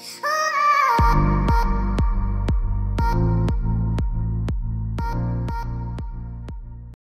Oh.